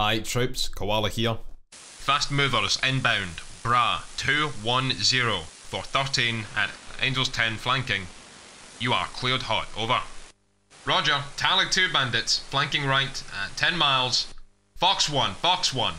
Aye, troops, Koala here. Fast movers inbound, Bra 210 for 13 at Angels 10 flanking. You are cleared hot, over. Roger, Tally 2 bandits, flanking right at 10 miles. Fox 1, Fox 1.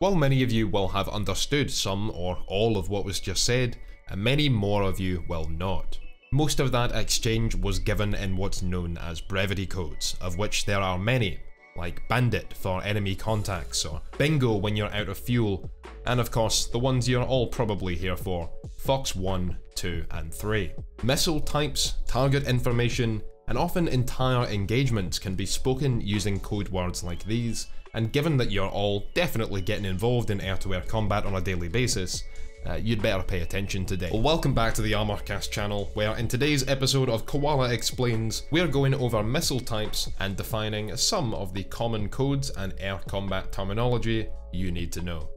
While many of you will have understood some or all of what was just said, and many more of you will not. Most of that exchange was given in what's known as brevity codes, of which there are many, like Bandit for enemy contacts, or Bingo when you're out of fuel, and of course the ones you're all probably here for, Fox 1, 2 and 3. Missile types, target information, and often entire engagements can be spoken using code words like these, and given that you're all definitely getting involved in air-to-air combat on a daily basis, uh, you'd better pay attention today. Well, welcome back to the Armorcast channel, where in today's episode of Koala Explains, we're going over missile types and defining some of the common codes and air combat terminology you need to know.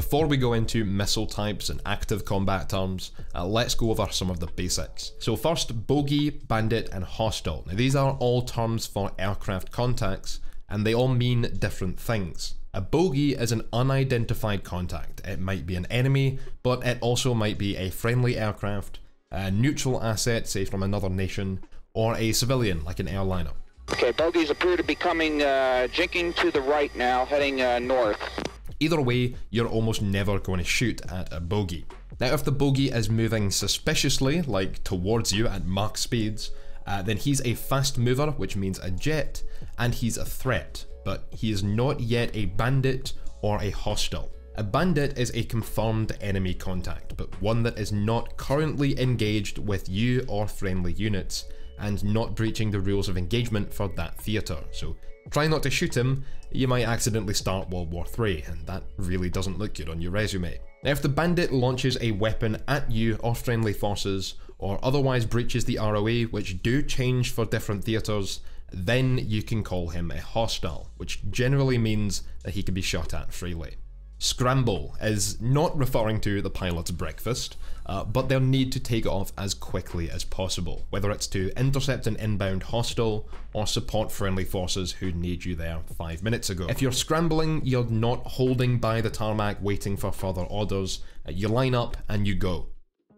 Before we go into missile types and active combat terms, uh, let's go over some of the basics. So first, bogey, bandit and hostile. Now these are all terms for aircraft contacts and they all mean different things. A bogey is an unidentified contact. It might be an enemy, but it also might be a friendly aircraft, a neutral asset, say from another nation, or a civilian like an airliner. Okay, bogeys appear to be coming, uh, jinking to the right now, heading uh, north. Either way, you're almost never going to shoot at a bogey. Now, if the bogey is moving suspiciously, like towards you at Mach speeds, uh, then he's a fast mover, which means a jet, and he's a threat, but he is not yet a bandit or a hostile. A bandit is a confirmed enemy contact, but one that is not currently engaged with you or friendly units, and not breaching the rules of engagement for that theatre. So try not to shoot him, you might accidentally start World War III, and that really doesn't look good on your resume. If the bandit launches a weapon at you or friendly forces, or otherwise breaches the ROE, which do change for different theatres, then you can call him a hostile, which generally means that he can be shot at freely. Scramble is not referring to the pilot's breakfast, uh, but their need to take off as quickly as possible, whether it's to intercept an inbound hostile or support friendly forces who need you there five minutes ago. If you're scrambling, you're not holding by the tarmac waiting for further orders, uh, you line up and you go.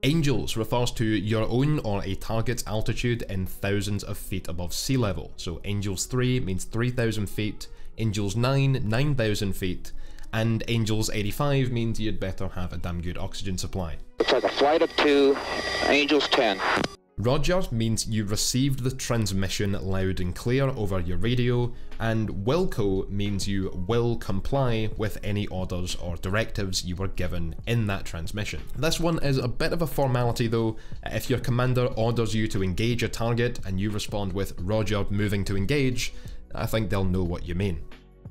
Angels refers to your own or a target's altitude in thousands of feet above sea level. So Angels 3 means 3,000 feet, Angels 9, 9,000 feet, and Angels 85 means you'd better have a damn good oxygen supply. Looks like a flight of two, Angels 10. Roger means you received the transmission loud and clear over your radio, and Wilco means you will comply with any orders or directives you were given in that transmission. This one is a bit of a formality though. If your commander orders you to engage a target and you respond with Roger moving to engage, I think they'll know what you mean.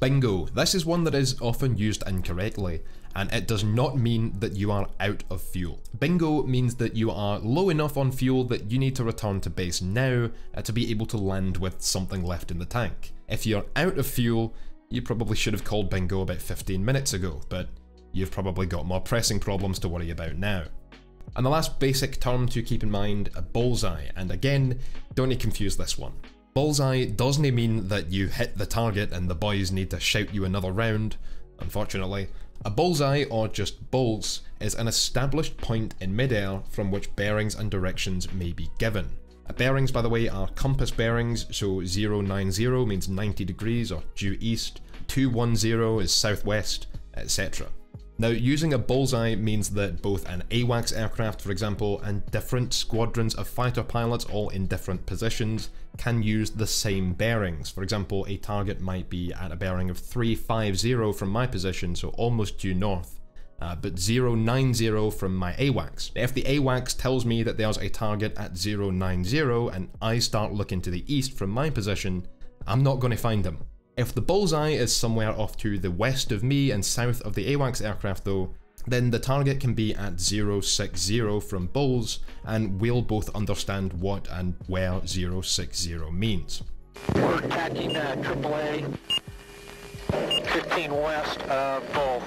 Bingo. This is one that is often used incorrectly, and it does not mean that you are out of fuel. Bingo means that you are low enough on fuel that you need to return to base now uh, to be able to land with something left in the tank. If you're out of fuel, you probably should have called bingo about 15 minutes ago, but you've probably got more pressing problems to worry about now. And the last basic term to keep in mind, a bullseye, and again, don't confuse this one. Bullseye doesn't mean that you hit the target and the boys need to shout you another round, unfortunately. A bullseye, or just bulls, is an established point in midair from which bearings and directions may be given. Bearings, by the way, are compass bearings, so 090 means 90 degrees or due east, 210 is southwest, etc. Now, using a bullseye means that both an AWACS aircraft, for example, and different squadrons of fighter pilots, all in different positions, can use the same bearings. For example, a target might be at a bearing of 350 from my position, so almost due north, uh, but 090 from my AWACS. If the AWACS tells me that there's a target at 090 and I start looking to the east from my position, I'm not going to find them. If the bullseye is somewhere off to the west of me and south of the AWACS aircraft though, then the target can be at 060 from Bulls, and we'll both understand what and where 060 means. We're attacking uh, AAA 15 west of Bull.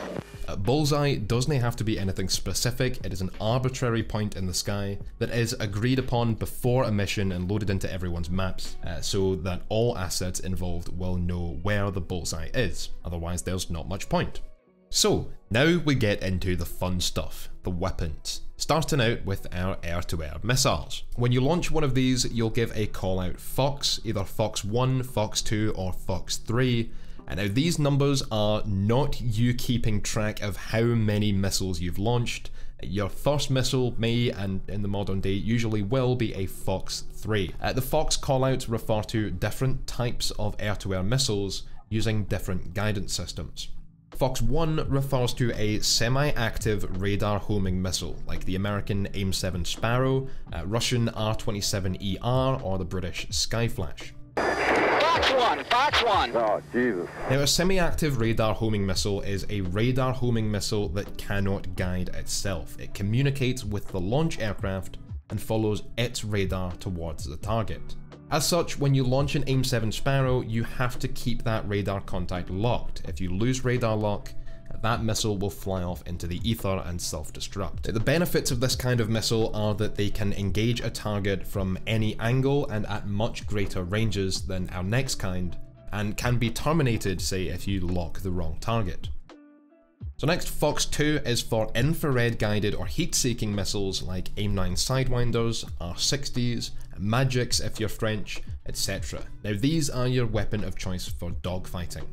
Bullseye doesn't have to be anything specific, it is an arbitrary point in the sky that is agreed upon before a mission and loaded into everyone's maps, uh, so that all assets involved will know where the bullseye is, otherwise there's not much point. So, now we get into the fun stuff, the weapons. Starting out with our air-to-air missiles. When you launch one of these, you'll give a call out Fox, either Fox 1, Fox 2 or Fox 3, and now these numbers are not you keeping track of how many missiles you've launched. Your first missile may, and in the modern day usually will, be a Fox 3. Uh, the Fox callouts refer to different types of air-to-air missiles using different guidance systems. Fox 1 refers to a semi-active radar homing missile, like the American AIM-7 Sparrow, uh, Russian R-27ER, or the British Skyflash. Fox 1, Fox 1. Oh, Jesus. Now, a semi-active radar homing missile is a radar homing missile that cannot guide itself. It communicates with the launch aircraft and follows its radar towards the target. As such, when you launch an AIM-7 Sparrow, you have to keep that radar contact locked. If you lose radar lock, that missile will fly off into the ether and self-destruct. The benefits of this kind of missile are that they can engage a target from any angle and at much greater ranges than our next kind, and can be terminated, say, if you lock the wrong target. So next, Fox 2 is for infrared guided or heat-seeking missiles like AIM-9 Sidewinders, R-60s, Magics if you're French, etc. Now these are your weapon of choice for dogfighting.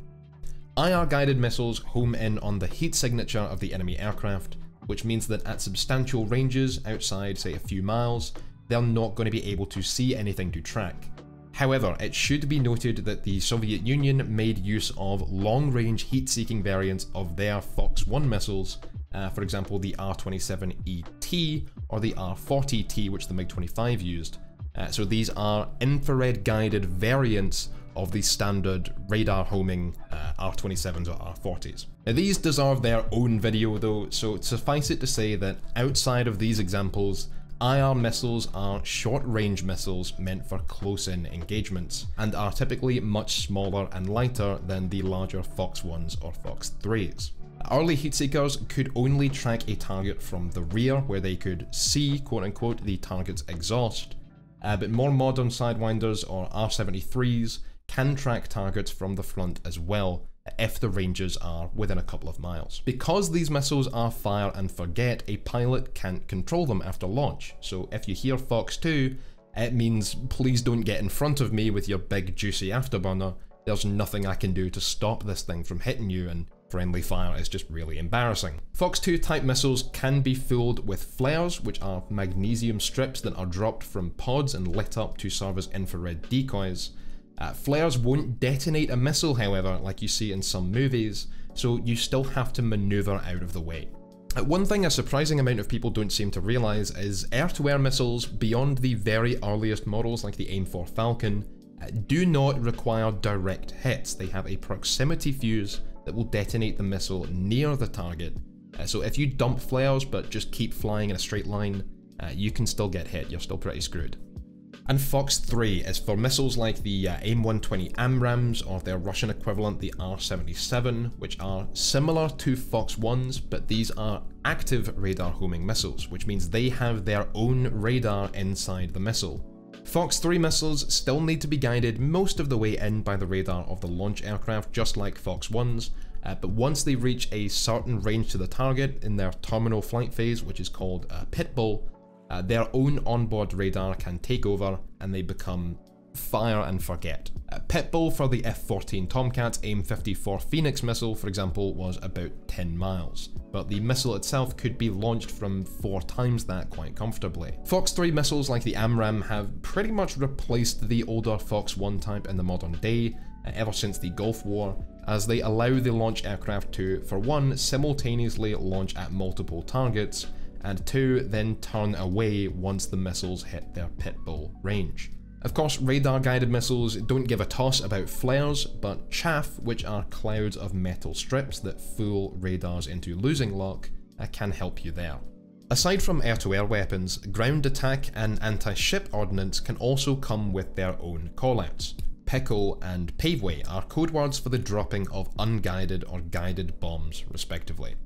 IR guided missiles home in on the heat signature of the enemy aircraft, which means that at substantial ranges outside, say a few miles, they're not going to be able to see anything to track. However, it should be noted that the Soviet Union made use of long-range heat-seeking variants of their Fox 1 missiles, uh, for example the R-27ET or the R-40T which the MiG-25 used. Uh, so these are infrared-guided variants of the standard radar homing uh, R27s or R40s. Now these deserve their own video though, so suffice it to say that outside of these examples, IR missiles are short-range missiles meant for close-in engagements, and are typically much smaller and lighter than the larger Fox 1s or Fox 3s. Early heatseekers could only track a target from the rear, where they could see, quote-unquote, the target's exhaust, uh, but more modern Sidewinders or R73s can track targets from the front as well, if the ranges are within a couple of miles. Because these missiles are fire and forget, a pilot can't control them after launch, so if you hear Fox 2, it means please don't get in front of me with your big juicy afterburner, there's nothing I can do to stop this thing from hitting you and friendly fire is just really embarrassing. Fox 2 type missiles can be fooled with flares, which are magnesium strips that are dropped from pods and lit up to serve as infrared decoys, uh, flares won't detonate a missile, however, like you see in some movies, so you still have to maneuver out of the way. Uh, one thing a surprising amount of people don't seem to realise is air-to-air missiles beyond the very earliest models like the AIM-4 Falcon uh, do not require direct hits. They have a proximity fuse that will detonate the missile near the target. Uh, so if you dump flares but just keep flying in a straight line, uh, you can still get hit, you're still pretty screwed. And Fox 3 is for missiles like the uh, AIM-120 AMRAAMs or their Russian equivalent the R-77, which are similar to Fox 1's, but these are active radar homing missiles, which means they have their own radar inside the missile. Fox 3 missiles still need to be guided most of the way in by the radar of the launch aircraft, just like Fox 1's, uh, but once they reach a certain range to the target in their terminal flight phase, which is called uh, pitbull, uh, their own onboard radar can take over and they become fire and forget. Uh, Pitbull for the F-14 Tomcat AIM-54 Phoenix missile, for example, was about 10 miles, but the missile itself could be launched from 4 times that quite comfortably. Fox 3 missiles like the AMRAAM have pretty much replaced the older Fox 1 type in the modern day, uh, ever since the Gulf War, as they allow the launch aircraft to, for one, simultaneously launch at multiple targets, and two, then turn away once the missiles hit their pitbull range. Of course, radar guided missiles don't give a toss about flares, but chaff, which are clouds of metal strips that fool radars into losing lock, uh, can help you there. Aside from air-to-air weapons, ground attack and anti-ship ordnance can also come with their own callouts. Pickle and paveway are code words for the dropping of unguided or guided bombs, respectively.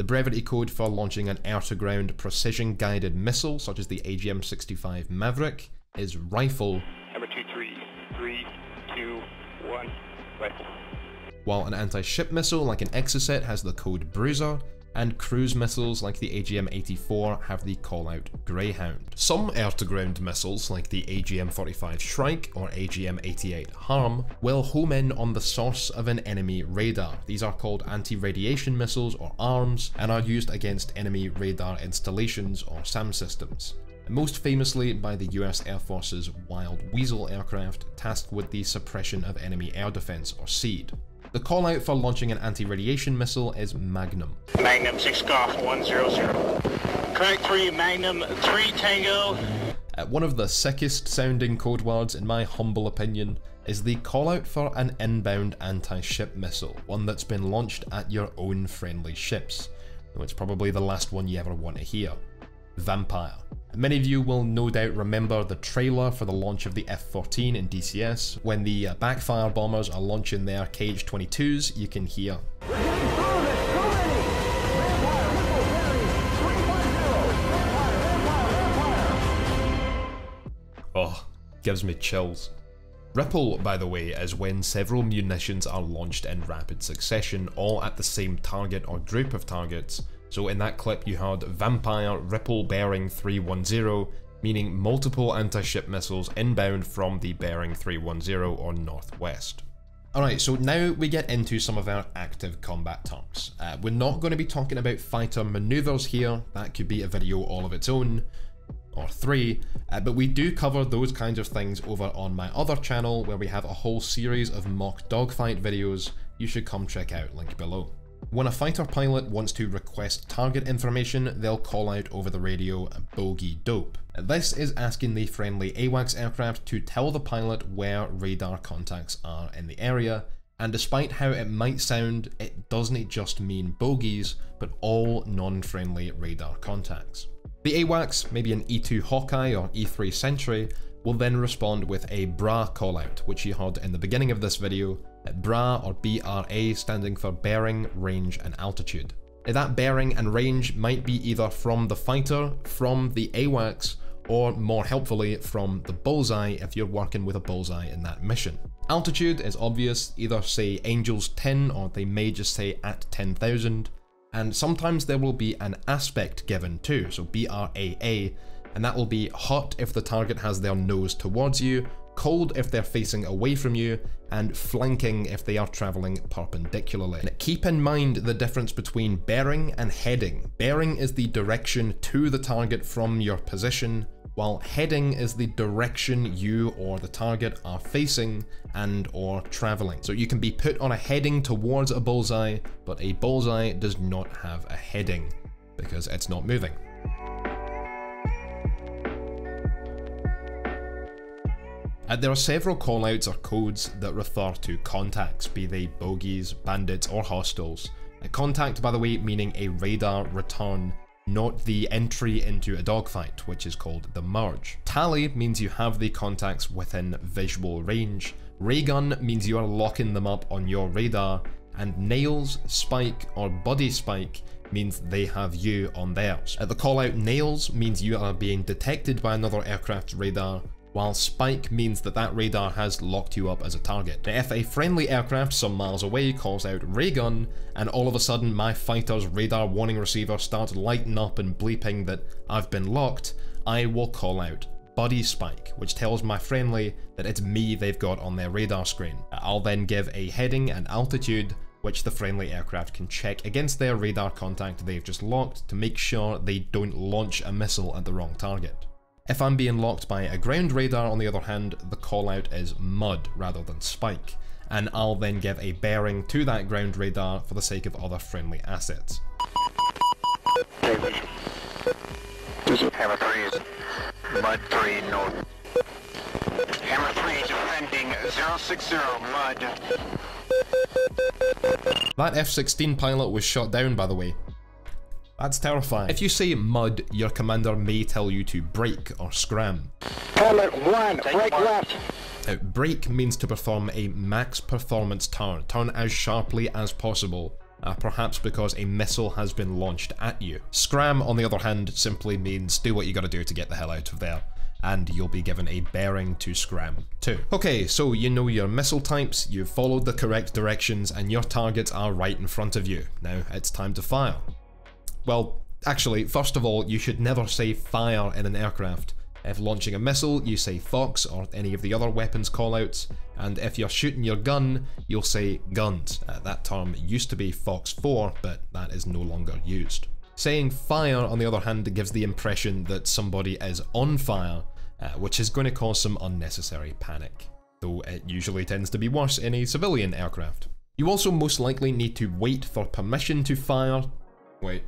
The brevity code for launching an air-to-ground precision-guided missile, such as the AGM-65 Maverick, is Rifle. Number two, three, three, two, one, rifle. While an anti-ship missile like an Exocet has the code Bruiser, and cruise missiles like the AGM-84 have the callout Greyhound. Some air-to-ground missiles like the AGM-45 Shrike or AGM-88 Harm will home in on the source of an enemy radar. These are called anti-radiation missiles or ARMS and are used against enemy radar installations or SAM systems most famously by the US Air Force's Wild Weasel aircraft tasked with the suppression of enemy air defense or SEAD. The call out for launching an anti-radiation missile is Magnum. Magnum 6 Golf 100. Correct 3 Magnum 3 Tango. Uh, one of the sickest sounding code words in my humble opinion is the call out for an inbound anti-ship missile, one that's been launched at your own friendly ships, though it's probably the last one you ever want to hear. Vampire. Many of you will no doubt remember the trailer for the launch of the F-14 in DCS. When the uh, backfire bombers are launching their KH-22s, you can hear Oh, gives me chills. Ripple, by the way, is when several munitions are launched in rapid succession, all at the same target or group of targets, so in that clip you had Vampire Ripple Bearing 310, meaning multiple anti-ship missiles inbound from the Bearing 310 or northwest. Alright, so now we get into some of our active combat terms. Uh, we're not going to be talking about fighter maneuvers here, that could be a video all of its own, or three, uh, but we do cover those kinds of things over on my other channel where we have a whole series of mock dogfight videos you should come check out, link below. When a fighter pilot wants to request target information, they'll call out over the radio bogey dope. This is asking the friendly AWACS aircraft to tell the pilot where radar contacts are in the area, and despite how it might sound, it doesn't just mean bogies, but all non-friendly radar contacts. The AWACS, maybe an E2 Hawkeye or E3 Sentry, will then respond with a BRA callout, which you heard in the beginning of this video, BRA or BRA standing for bearing, range and altitude. That bearing and range might be either from the fighter, from the AWACS, or more helpfully from the bullseye if you're working with a bullseye in that mission. Altitude is obvious, either say Angels 10 or they may just say at 10,000, and sometimes there will be an aspect given too, so BRAA, and that will be hot if the target has their nose towards you, cold if they're facing away from you, and flanking if they are travelling perpendicularly. Keep in mind the difference between bearing and heading. Bearing is the direction to the target from your position, while heading is the direction you or the target are facing and or travelling. So you can be put on a heading towards a bullseye, but a bullseye does not have a heading, because it's not moving. Uh, there are several callouts or codes that refer to contacts, be they bogies, bandits, or hostiles. A contact, by the way, meaning a radar return, not the entry into a dogfight, which is called the merge. Tally means you have the contacts within visual range. Raygun means you are locking them up on your radar, and nails, spike, or buddy spike means they have you on theirs. At the callout nails means you are being detected by another aircraft's radar, while Spike means that that radar has locked you up as a target. If a friendly aircraft some miles away calls out Raygun, and all of a sudden my fighter's radar warning receiver starts lighting up and bleeping that I've been locked, I will call out Buddy Spike, which tells my friendly that it's me they've got on their radar screen. I'll then give a heading and altitude which the friendly aircraft can check against their radar contact they've just locked to make sure they don't launch a missile at the wrong target. If I'm being locked by a ground radar, on the other hand, the callout is mud rather than spike, and I'll then give a bearing to that ground radar for the sake of other friendly assets. Hammer 3 is Mud 3 north. Hammer 3 defending 060 Mud. That F-16 pilot was shot down by the way, that's terrifying. If you say mud, your commander may tell you to break or scram. Pilot 1, break left. Now, break means to perform a max performance turn, turn as sharply as possible, uh, perhaps because a missile has been launched at you. Scram, on the other hand, simply means do what you gotta do to get the hell out of there and you'll be given a bearing to scram to. Okay, so you know your missile types, you've followed the correct directions, and your targets are right in front of you. Now it's time to fire. Well, actually, first of all, you should never say fire in an aircraft. If launching a missile, you say Fox or any of the other weapons callouts, and if you're shooting your gun, you'll say guns. Uh, that term used to be Fox 4, but that is no longer used. Saying fire, on the other hand, gives the impression that somebody is on fire, uh, which is going to cause some unnecessary panic, though it usually tends to be worse in a civilian aircraft. You also most likely need to wait for permission to fire. Wait,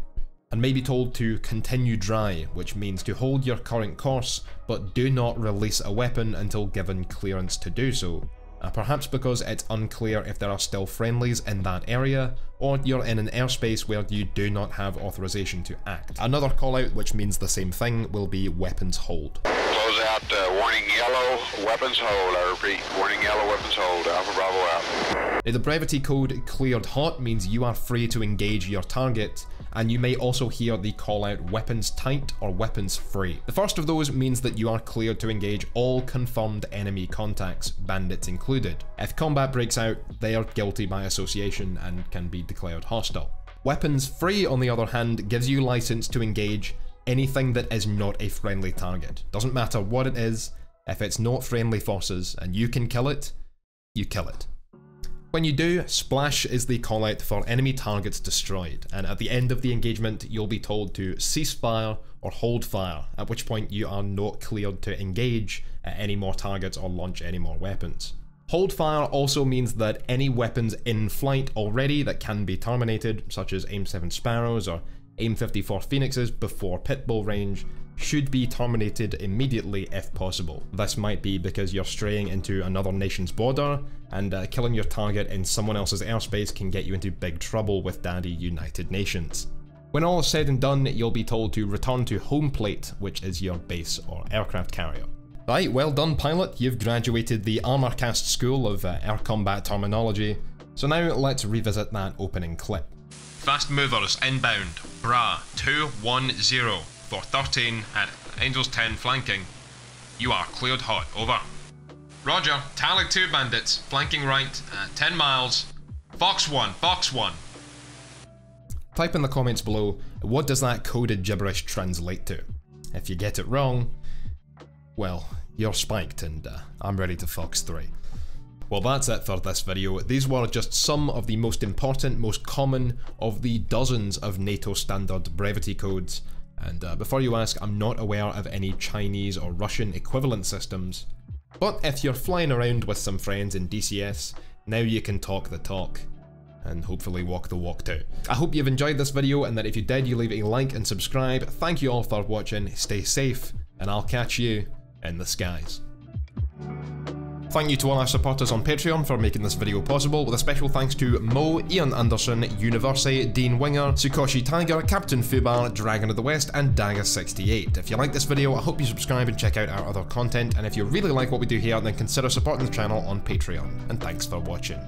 and may be told to continue dry, which means to hold your current course, but do not release a weapon until given clearance to do so. Uh, perhaps because it's unclear if there are still friendlies in that area, or you're in an airspace where you do not have authorization to act. Another callout which means the same thing will be weapons hold. Close out, uh, warning yellow, weapons hold. I repeat, warning yellow, weapons hold. Alpha Bravo out. Now, the brevity code cleared hot means you are free to engage your target, and you may also hear the call out weapons tight or weapons free. The first of those means that you are cleared to engage all confirmed enemy contacts, bandits included. If combat breaks out, they are guilty by association and can be declared hostile. Weapons free, on the other hand, gives you license to engage anything that is not a friendly target. Doesn't matter what it is, if it's not friendly forces and you can kill it, you kill it. When you do, Splash is the callout for enemy targets destroyed, and at the end of the engagement, you'll be told to cease fire or hold fire, at which point you are not cleared to engage uh, any more targets or launch any more weapons. Hold fire also means that any weapons in flight already that can be terminated, such as AIM-7 Sparrows or AIM-54 Phoenixes before pitbull range, should be terminated immediately if possible. This might be because you're straying into another nation's border, and uh, killing your target in someone else's airspace can get you into big trouble with Daddy United Nations. When all is said and done, you'll be told to return to home plate, which is your base or aircraft carrier. Right, well done pilot, you've graduated the Armorcast School of uh, Air Combat Terminology, so now let's revisit that opening clip. Fast movers inbound, Bra 210 for 13 at Angels 10 flanking. You are cleared hot, over. Roger, tally 2 bandits, flanking right, uh, 10 miles. Fox 1, Fox 1. Type in the comments below, what does that coded gibberish translate to? If you get it wrong, well, you're spiked and uh, I'm ready to Fox 3. Well that's it for this video, these were just some of the most important, most common of the dozens of NATO standard brevity codes, and uh, before you ask, I'm not aware of any Chinese or Russian equivalent systems, but if you're flying around with some friends in DCS, now you can talk the talk and hopefully walk the walk too. I hope you've enjoyed this video and that if you did you leave a like and subscribe. Thank you all for watching, stay safe, and I'll catch you in the skies. Thank you to all our supporters on Patreon for making this video possible, with a special thanks to Mo, Ian Anderson, Universi, Dean Winger, Tsukoshi Tiger, Captain Fubar, Dragon of the West, and Dagger68. If you like this video, I hope you subscribe and check out our other content, and if you really like what we do here, then consider supporting the channel on Patreon. And thanks for watching.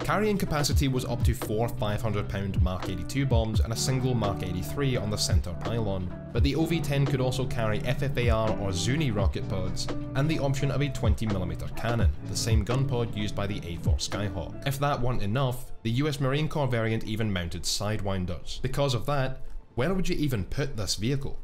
Carrying capacity was up to four 500-pound Mark 82 bombs and a single Mark 83 on the centre pylon, but the OV-10 could also carry FFAR or Zuni rocket pods, and the option of a 20mm cannon, the same gun pod used by the A4 Skyhawk. If that weren't enough, the US Marine Corps variant even mounted Sidewinders. Because of that, where would you even put this vehicle?